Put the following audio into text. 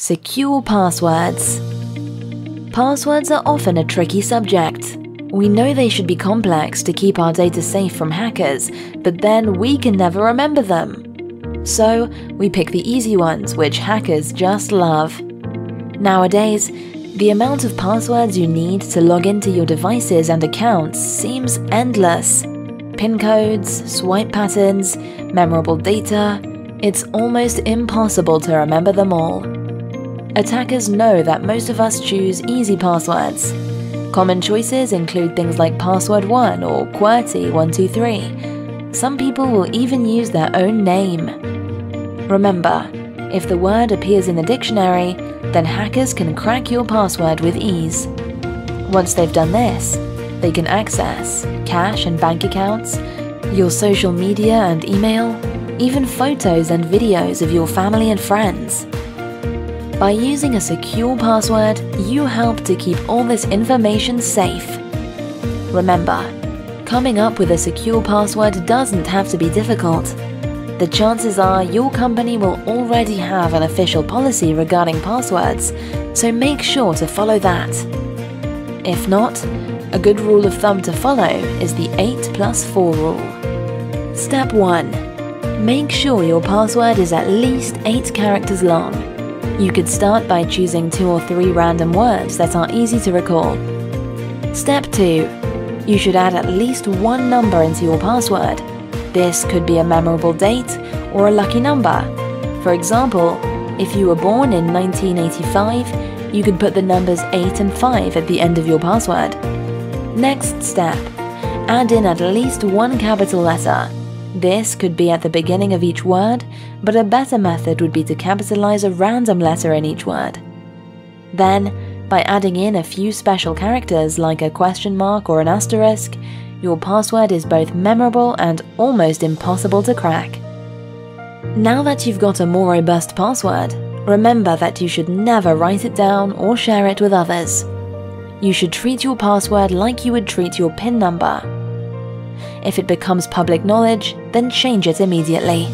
Secure passwords. Passwords are often a tricky subject. We know they should be complex to keep our data safe from hackers, but then we can never remember them. So, we pick the easy ones, which hackers just love. Nowadays, the amount of passwords you need to log into your devices and accounts seems endless. PIN codes, swipe patterns, memorable data, it's almost impossible to remember them all. Attackers know that most of us choose easy passwords. Common choices include things like password 1 or QWERTY123. Some people will even use their own name. Remember, if the word appears in the dictionary, then hackers can crack your password with ease. Once they've done this, they can access cash and bank accounts, your social media and email, even photos and videos of your family and friends. By using a secure password, you help to keep all this information safe. Remember, coming up with a secure password doesn't have to be difficult. The chances are your company will already have an official policy regarding passwords, so make sure to follow that. If not, a good rule of thumb to follow is the 8 plus 4 rule. Step 1. Make sure your password is at least 8 characters long. You could start by choosing 2 or 3 random words that are easy to recall. Step 2. You should add at least one number into your password. This could be a memorable date or a lucky number. For example, if you were born in 1985, you could put the numbers 8 and 5 at the end of your password. Next step. Add in at least one capital letter. This could be at the beginning of each word, but a better method would be to capitalize a random letter in each word. Then, by adding in a few special characters like a question mark or an asterisk, your password is both memorable and almost impossible to crack. Now that you've got a more robust password, remember that you should never write it down or share it with others you should treat your password like you would treat your PIN number. If it becomes public knowledge, then change it immediately.